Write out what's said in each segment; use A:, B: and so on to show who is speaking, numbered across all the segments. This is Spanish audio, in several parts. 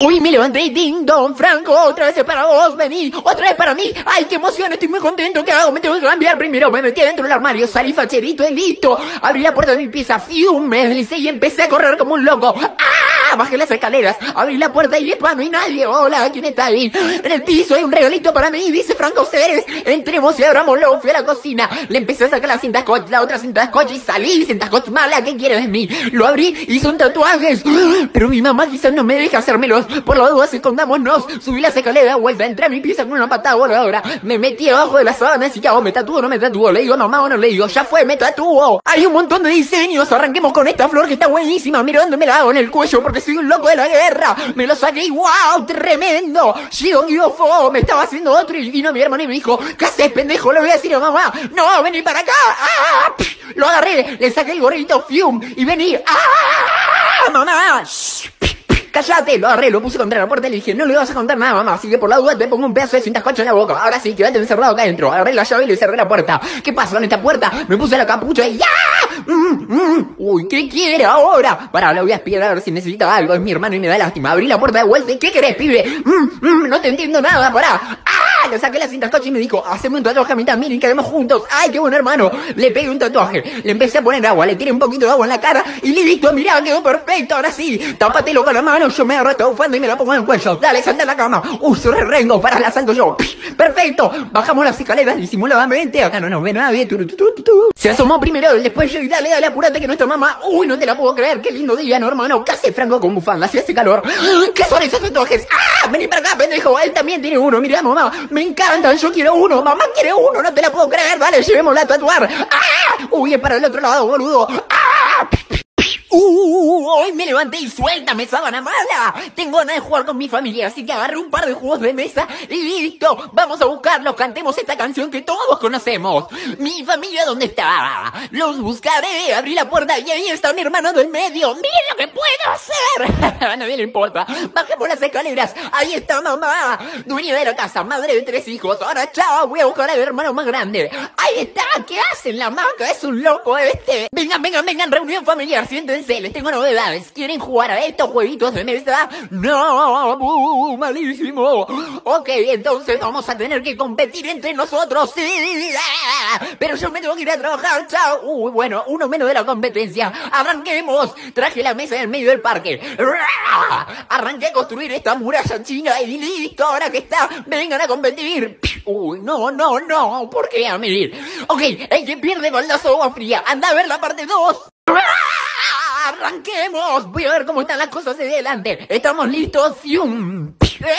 A: Uy, me levanté, ding dong, Franco, otra vez para vos, vení, otra vez para mí. Ay, qué emoción, estoy muy contento, ¿qué hago? Me tengo que cambiar primero, me metí dentro del armario, salí facherito y listo. Abrí la puerta de mi pieza, fium, me y empecé a correr como un loco. ¡Ah! Bajé las escaleras, abrí la puerta y epa, no hay nadie. Hola, ¿quién está ahí? En el piso hay un regalito para mí, dice Franco Ceres. Entremos y abramoslo, fui a la cocina, le empecé a sacar la cinta scotch, la otra cinta scotch y salí, cinta scotch mala, ¿qué quieres de mí? Lo abrí y son tatuajes. Pero mi mamá quizás no me deja hacérmelos, por la duda escondámonos. Subí la escalera, vuelta, entré a mi pieza con una patada voladora. Me metí abajo de la sábana y ¿qué hago? ¿Me tatúo no me tatúo? Le digo mamá o no le digo, ya fue, me tatúo. Hay un montón de diseños, arranquemos con esta flor que está buenísima, mirándome la hago en el cuello porque soy un loco de la guerra. Me lo saqué wow, tremendo. Shion Gyofo, me estaba haciendo otro y vino mi hermano y me dijo, ¿qué haces, pendejo? Le voy a decir a mamá, no, vení para acá. ¡Ah! Lo agarré, le saqué el gorrito Fium y vení. ¡Ah! Mamá. Shh. Lo agarré, lo puse contra la puerta y le dije, no le vas a contar nada, mamá, así que por la duda te pongo un pedazo de cinta scotch en la boca. Ahora sí, quédate encerrado acá adentro. Agarré la llave y le cerré la puerta. ¿Qué pasa con esta puerta? Me puse la capucha y ¡ya! Mm. Uy, ¿qué quiere ahora? Pará, le voy a espiar a ver si necesita algo. Es mi hermano y me da lástima. Abrí la puerta de vuelta y ¿qué querés, pibe? Mm, mm, no te entiendo nada, pará. ¡Ah! Le saqué la cinta scotch y me dijo, haceme un tatuaje a mí también y quedemos juntos. ¡Ay, qué buen hermano! Le pegué un tatuaje, le empecé a poner agua, le tiré un poquito de agua en la cara y listo, mirá, quedó perfecto. Ahora sí, tápatelo con la mano, yo me agarro esta y me la pongo en el cuello. Dale, salta a la cama. Re rengo, para la salto yo. Perfecto, bajamos las escaleras disimuladamente. Acá no nos ve nadie. Tu, tu, tu. Se asomó primero, después yo y dale, dale, apúrate que nuestra mamá. Uy, no te la puedo creer, qué lindo día, no, hermano. ¿Qué hace Franco con bufanda? Si hace calor. ¿Qué son esos tatuajes? ¡Ah! Vení para acá, pendejo. Él también tiene uno. Mirá, mamá. Me encantan. Yo quiero uno. Mamá quiere uno. No te la puedo creer. Dale, llevémosla a tatuar. ¡Ah! Uy, es para el otro lado, boludo. ¡Ah! Uh, hoy me levanté y suéltame, sábana mala. Tengo ganas de jugar con mi familia, así que agarré un par de juegos de mesa y listo. Vamos a buscarlos, cantemos esta canción que todos conocemos. Mi familia, ¿dónde está? Los buscaré. Abrí la puerta y ahí está mi hermano del medio. Miren lo que puedo hacer. nadie le importa. Bajemos las escaleras. Ahí está mamá. Dueña de la casa, madre de tres hijos. Ahora chao, voy a buscar al hermano más grande. Ahí está. ¿Qué hacen la maca? Es un loco este. Vengan, vengan, vengan. Reunión familiar. Siéntense. Les tengo novedades. ¿Quieren jugar a estos jueguitos de mesa? No, malísimo. Ok, entonces vamos a tener que competir entre nosotros. Pero yo me tengo que ir a trabajar. Chao. Uy, bueno, uno menos de la competencia. Arranquemos. Traje la mesa en el medio del parque. Arranqué a construir esta muralla china y listo. Ahora que está, vengan a competir. Uy, no, no, no. ¿Por qué a medir? Ok, el que pierde baldazo de agua fría. Anda a ver la parte 2. ¡Arranquemos! Voy a ver cómo están las cosas de delante. ¿Estamos listos? ¡Fium!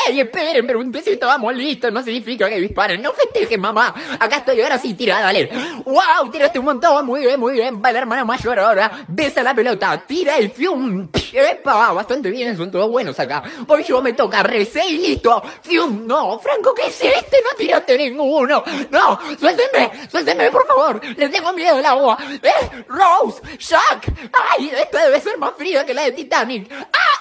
A: ¡Ey, esperen! Pero un si estábamos listos no significa que disparen. No festejen, mamá. Acá estoy, ahora sí, tira, dale. ¡Wow! Tiraste un montón. Muy bien, muy bien. Va la hermana mayor ahora. Besa la pelota. Tira el fium. ¡Epa! Bastante bien, son todos buenos acá. Hoy yo me toca recé y listo. ¡Fium! No, Franco, ¿qué es este? No tiraste ninguno. No, suéltenme, suéltenme, por favor. Les tengo miedo al agua. ¡Eh! ¡Rose! ¡Jack! ¡Ay! Esta debe ser más fría que la de Titanic. ¡Ah!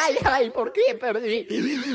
A: ¡Ay, ay! ¿Por qué perdí?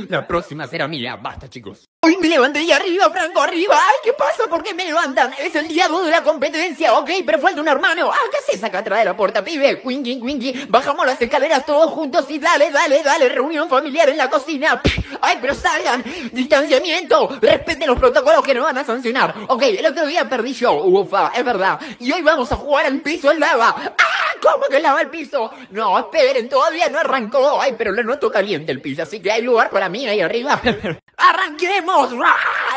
A: La próxima será mía. Basta, chicos. Hoy me levanté y arriba, Franco, arriba. ¡Ay, qué pasa! ¿Por qué me levantan? Es el día 2 de la competencia, ok, pero falta un hermano. ¡Ah, qué haces acá atrás de la puerta, pibe! Quinky, Quinky, bajamos las escaleras todos juntos y dale, dale, dale, reunión familiar en la cocina. ¡Ay, pero salgan! ¡Distanciamiento! Respeten los protocolos que nos van a sancionar. Ok, el otro día perdí yo, ufa, es verdad. Y hoy vamos a jugar al piso en lava. ¡Ah! ¿Cómo que lava el piso? No, esperen, todavía no arrancó. Ay, pero lo noto caliente el piso, así que hay lugar para mí ahí arriba. ¡Arranquemos!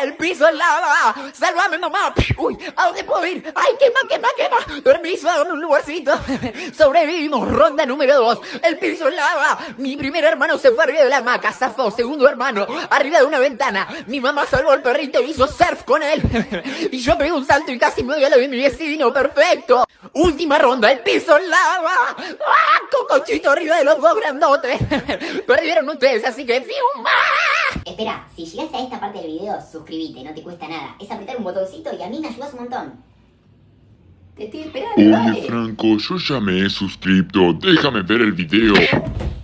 A: ¡El piso es lava! ¡Sálvame, mamá! ¡Uy! ¿A dónde puedo ir? ¡Ay, quema, quema, quema! Permiso, dame un lugarcito. Sobrevivimos, ronda número dos. El piso es lava. Mi primer hermano se fue arriba de la hamaca, zafó. Segundo hermano, arriba de una ventana. Mi mamá salvó al perrito y hizo surf con él. y yo pegué un salto y casi me doy a la mi vecino. ¡Perfecto! Última ronda, el piso es lava. ¡Ah! Cocochito arriba de los dos grandotes. Perdieron ustedes, así que ¡fium! ¡Ah!
B: Espera, si llegaste a esta parte del video, suscríbete, no te cuesta nada. Es apretar un botoncito y a mí me ayudas un montón. Te estoy esperando,
C: Oye,
B: dale.
C: Franco, yo ya me he suscrito. Déjame ver el video.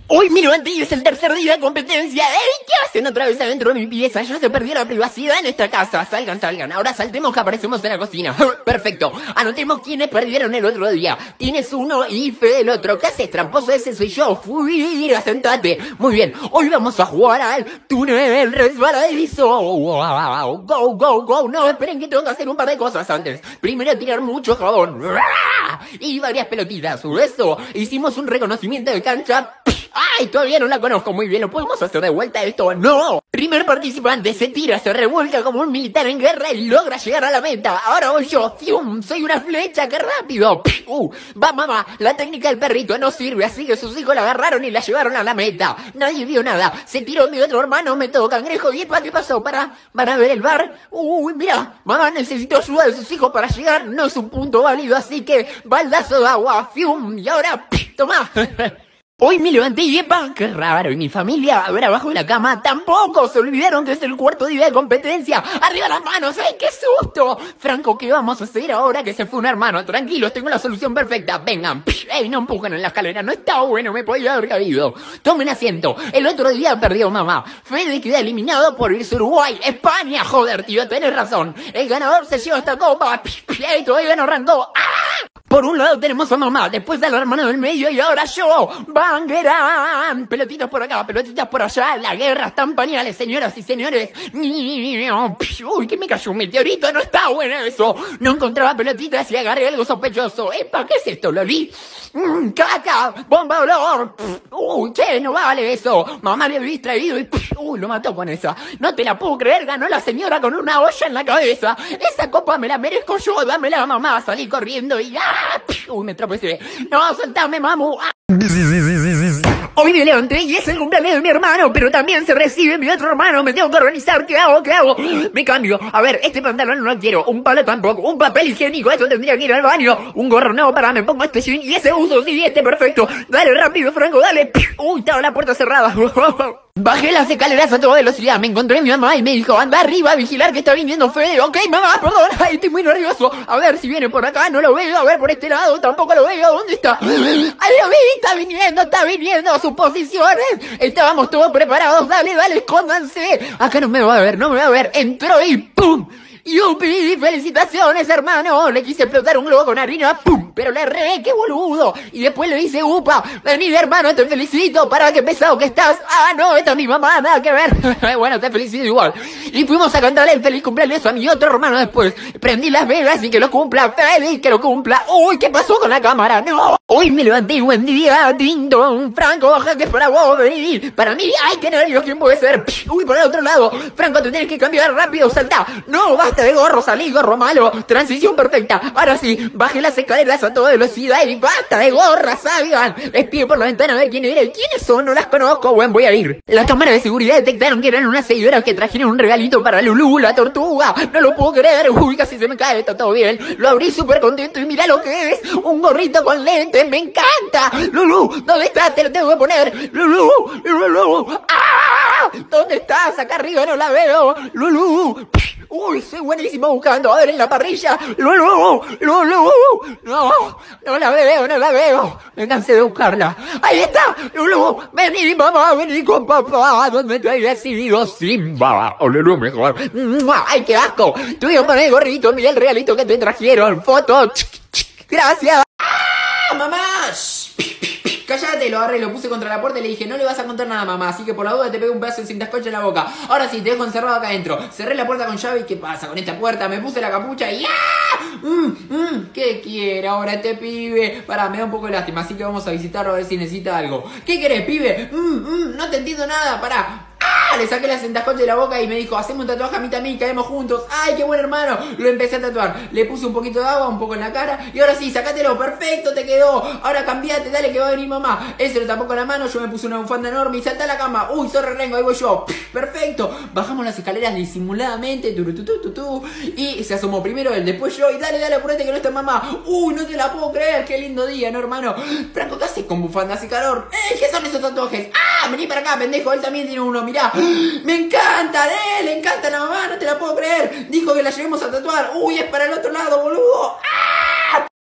A: Hoy mi y es el tercer día de competencia. ¡Ey! ¿Qué hacen otra vez adentro de mi pieza? Ya se perdió la privacidad en esta casa. Salgan, salgan. Ahora saltemos que aparecemos en la cocina. Perfecto. Anotemos quiénes perdieron el otro día. Tienes uno y Fede el otro. ¿Qué haces, tramposo? Ese soy yo. Fui, sentate. Muy bien. Hoy vamos a jugar al túnel resbaladizo. Go, go, go. No, esperen que tengo que hacer un par de cosas antes. Primero tirar mucho jabón. Y varias pelotitas. Eso. Hicimos un reconocimiento de cancha. ¡Ay! Todavía no la conozco muy bien. ¿Lo podemos hacer de vuelta esto? ¡No! Primer participante se tira, se revuelca como un militar en guerra y logra llegar a la meta. Ahora voy yo. ¡Fium! Soy una flecha. ¡Qué rápido! ¡Uh! Va, mamá. La técnica del perrito no sirve, así que sus hijos la agarraron y la llevaron a la meta. Nadie vio nada. Se tiró mi otro hermano, me tocó cangrejo. ¿Y qué pasó? ¿Para, para ver el bar? ¡Uy, mira! Mamá necesito ayuda de sus hijos para llegar. No es un punto válido, así que baldazo de agua. ¡Fium! Y ahora, ¡toma! Hoy me levanté y ¡epa! ¡Qué raro! Y mi familia, a abajo de la cama, tampoco se olvidaron que es el cuarto día de competencia. ¡Arriba las manos! ¡Ay, qué susto! Franco, ¿qué vamos a hacer ahora que se fue un hermano? Tranquilos, tengo la solución perfecta. Vengan. ¡Ey, no empujen en la escalera! No está bueno, me podía haber caído. Tomen asiento. El otro día perdió mamá. Fede queda eliminado por irse a Uruguay. España, joder, tío, tenés razón. El ganador se lleva esta copa. ¡Ey, todavía no arrancó! ¡Ah! Por un lado tenemos a mamá, después al hermano del medio y ahora yo. Bangerán. Pelotitas por acá, pelotitas por allá. La guerra está en pañales, señoras y señores. Uy, que me cayó un meteorito. No está bueno eso. No encontraba pelotitas y agarré algo sospechoso. Epa, ¿qué es esto, Loli? Mm, caca, bomba de olor. Uy, che, no vale eso. Mamá le había distraído y uy, lo mató con esa. No te la puedo creer, ganó la señora con una olla en la cabeza. Esa copa me la merezco yo, dámela mamá. Salí corriendo y ¡ah! Uy, me tropecé. No, soltame, mamu. Hoy me levanté y es el cumpleaños de mi hermano, pero también se recibe mi otro hermano. Me tengo que organizar. ¿Qué hago? ¿Qué hago? Me cambio. A ver, este pantalón no lo quiero. Un palo tampoco. Un papel higiénico. Eso tendría que ir al baño. Un gorro no, para, me pongo este y ese uso. Sí, este perfecto. Dale rápido, Franco, dale. Uy, estaba la puerta cerrada. Bajé las escaleras a toda velocidad, me encontré mi mamá y me dijo, anda arriba a vigilar que está viniendo Fede. Ok, mamá, perdón, ay, estoy muy nervioso. A ver si viene por acá, no lo veo, a ver por este lado, tampoco lo veo, ¿dónde está? Ay, lo vi, está viniendo, está viniendo a sus posiciones. Estábamos todos preparados, dale, dale, escóndanse. Acá no me va a ver, no me va a ver. Entró y ¡pum! ¡Yupi! ¡Felicitaciones, hermano! Le quise explotar un globo con harina, ¡pum! Pero le erré, ¡qué boludo! Y después le dice, ¡upa! Vení, hermano, te felicito, para qué pesado que estás. ¡Ah, no! Esta es mi mamá, nada que ver. bueno, te felicito igual. Y fuimos a cantarle el feliz cumpleaños a mi otro hermano después. Prendí las velas y que lo cumpla. ¡Feliz que lo cumpla! ¡Uy, qué pasó con la cámara! ¡No! Hoy me levanté, buen día, Dindo. Franco, baja que es para vos, vení. Para mí, ¡ay, qué nervios! ¿Quién puede ser? Uy, por el otro lado. Franco, te tienes que cambiar rápido, salta. No, basta de gorro, salí, gorro malo. Transición perfecta. Ahora sí, baje las escaleras a toda velocidad y basta de gorra, salgan. Espíe por la ventana a ver quién viene. ¿Quiénes son? No las conozco. Bueno, voy a ir. Las cámaras de seguridad detectaron que eran unas seguidoras que trajeron un regalito para Lulu, la tortuga. No lo puedo creer. Uy, casi se me cae. Está todo bien. Lo abrí súper contento y mira lo que es. Un gorrito con lentes. Me encanta. Lulu, ¿dónde estás? Te lo tengo que poner. Lulu, Lulu. ¡Ah! ¿Dónde estás? Acá arriba no la veo. Lulu. Uy, soy buenísimo buscando. A en la parrilla. Lulu, Lulu. No, no la veo, no la veo. Me cansé de buscarla. Ahí está. Vení, mamá, vení con papá. ¿Dónde te has decidido Simba? O Lulu mejor. Ay, qué asco. Tú y con el gorrito, mira el regalito que te trajeron. Foto. Gracias. Cállate, lo agarré, lo puse contra la puerta y le dije, no le vas a contar nada, mamá, así que por la duda te pego un pedazo de cinta en la boca. Ahora sí, te dejo encerrado acá adentro. Cerré la puerta con llave y ¿qué pasa con esta puerta? Me puse la capucha y ¡ah! Mm, mm, ¿Qué quiere ahora este pibe? Para, me da un poco de lástima, así que vamos a visitarlo a ver si necesita algo. ¿Qué querés, pibe? Mm, no te entiendo nada, pará. Le saqué la centascoche de la boca y me dijo, hacemos un tatuaje a mí también, caemos juntos. ¡Ay, qué buen hermano! Lo empecé a tatuar. Le puse un poquito de agua, un poco en la cara. Y ahora sí, sacátelo, perfecto, te quedó. Ahora cambiate, dale que va a venir mamá. Ese lo tapó con la mano, yo me puse una bufanda enorme y salta a la cama. Uy, sorry rengo, ahí voy yo. Perfecto. Bajamos las escaleras disimuladamente. y se asomó primero él, después yo. Y dale, dale, apurate que no está mamá. Uy, no te la puedo creer, qué lindo día, ¿no, hermano? Franco, ¿qué haces con bufanda? Hace calor. ¡Eh! ¿Qué son esos tatuajes? ¡Ah! Vení para acá, pendejo, él también tiene uno, mirá. Me encanta, eh, le encanta la mamá, no te la puedo creer. Dijo que la llevemos a tatuar. Uy, es para el otro lado, boludo.